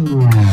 Wow.